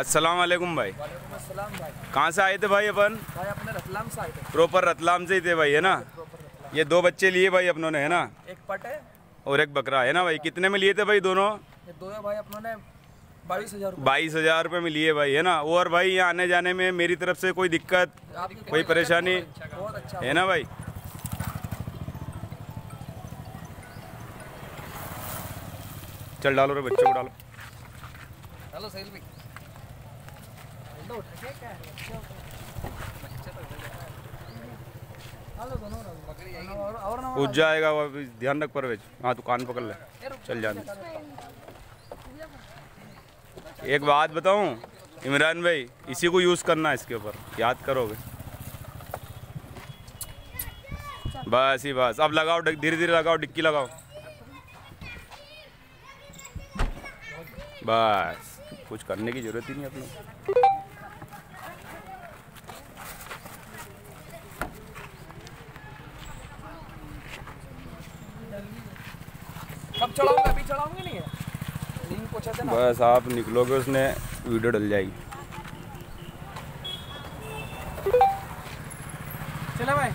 अस्सलाम वालेकुम भाई वालेकुम अस्सलाम भाई। कहाँ से आए थे भाई अपन? भाई अपने रतलाम से आए थे। प्रॉपर रतलाम से ही थे भाई है ना? ये दो बच्चे लिए भाई अपनों ने है ना? एक पट है। और एक बकरा है ना भाई? कितने में लिए थे भाई दोनों? ये दो भाई अपनों ने बाईस हज़ार रुपये। बाईस हज़ार रुपये में लिए भाई है ना? और भाई यहाँ आने जाने में मेरी तरफ़ से कोई दिक्कत कोई परेशानी? अच्छा है ना भाई? चल डालो रे बच्चे को डालो। हेलो सहेल जाएगा वो ध्यान रख परवेज। हाँ तू कान पकड़ ले। चल जाने एक बात बताऊँ, इमरान भाई, इसी को यूज़ करना इसके ऊपर। याद करोगे? बस ही बस। अब लगाओ धीरे धीरे लगाओ, डिक्की लगाओ। बस। कुछ करने की ज़रूरत ही नहीं अपने। कब चढ़ाऊँगा? अभी चढ़ाऊँगी नहीं बस आप निकलोगे उसने वीडियो डल जाएगी। चलो भाई।